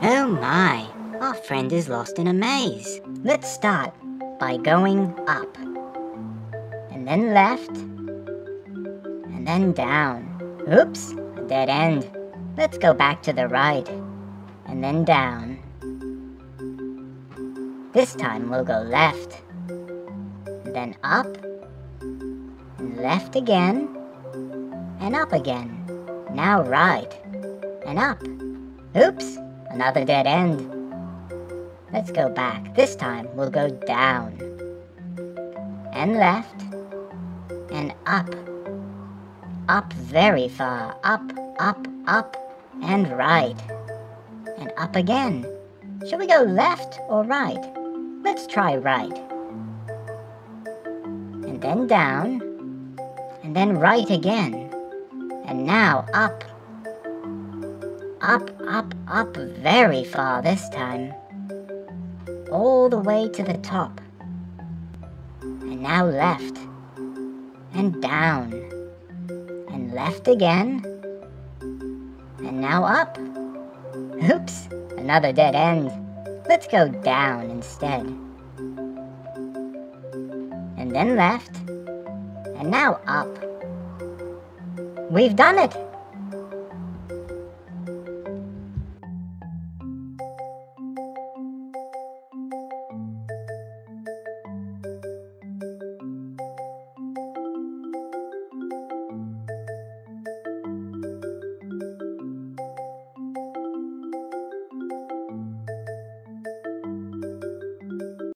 Oh my, our friend is lost in a maze. Let's start by going up. And then left. And then down. Oops, a dead end. Let's go back to the right. And then down. This time we'll go left. Then up. And left again. And up again. Now right. And up. Oops, another dead end. Let's go back. This time we'll go down. And left. And up. Up very far. Up, up, up. And right. And up again. Shall we go left or right? Let's try right. And then down. And then right again. And now up. Up, up, up very far this time all the way to the top. And now left. And down. And left again. And now up. Oops, another dead end. Let's go down instead. And then left. And now up. We've done it!